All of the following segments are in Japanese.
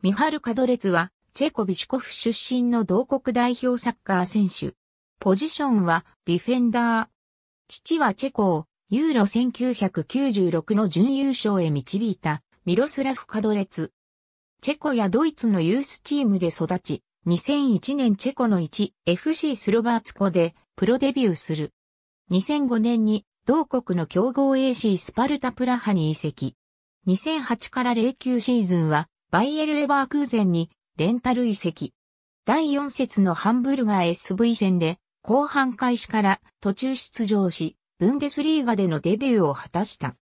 ミハル・カドレツは、チェコビシュコフ出身の同国代表サッカー選手。ポジションは、ディフェンダー。父はチェコを、ユーロ1996の準優勝へ導いた、ミロスラフ・カドレツ。チェコやドイツのユースチームで育ち、2001年チェコの 1FC スロバーツコでプロデビューする。2005年に同国の強豪 AC スパルタプラハに移籍。2008から09シーズンはバイエルレバークーゼンにレンタル移籍。第4節のハンブルガー SV 戦で後半開始から途中出場し、ブンデスリーガでのデビューを果たした。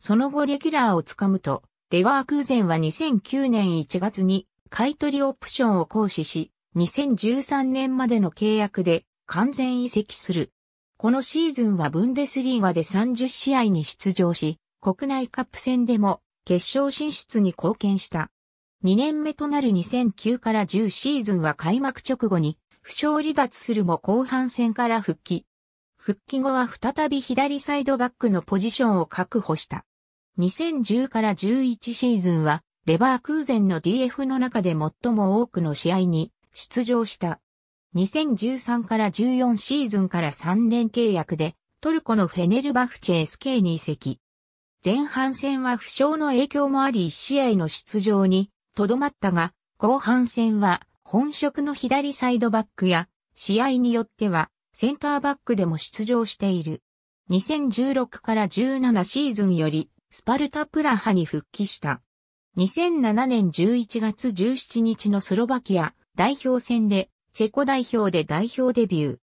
その後レギュラーをつかむと、レバークーゼンは2009年1月に買取オプションを行使し、2013年までの契約で完全移籍する。このシーズンはブンデスリーガで30試合に出場し、国内カップ戦でも決勝進出に貢献した。2年目となる2009から10シーズンは開幕直後に負傷離脱するも後半戦から復帰。復帰後は再び左サイドバックのポジションを確保した。2010から11シーズンはレバークーゼンの DF の中で最も多くの試合に出場した。2013から14シーズンから3年契約でトルコのフェネルバフチェ SK に移籍。前半戦は負傷の影響もあり1試合の出場にとどまったが、後半戦は本職の左サイドバックや、試合によってはセンターバックでも出場している。2016から17シーズンよりスパルタプラハに復帰した。2007年11月17日のスロバキア代表戦でチェコ代表で代表デビュー。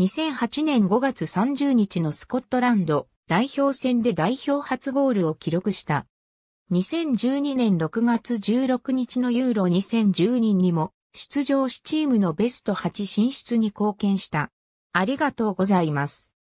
2008年5月30日のスコットランド代表戦で代表初ゴールを記録した。2012年6月16日のユーロ2012にも出場しチームのベスト8進出に貢献した。ありがとうございます。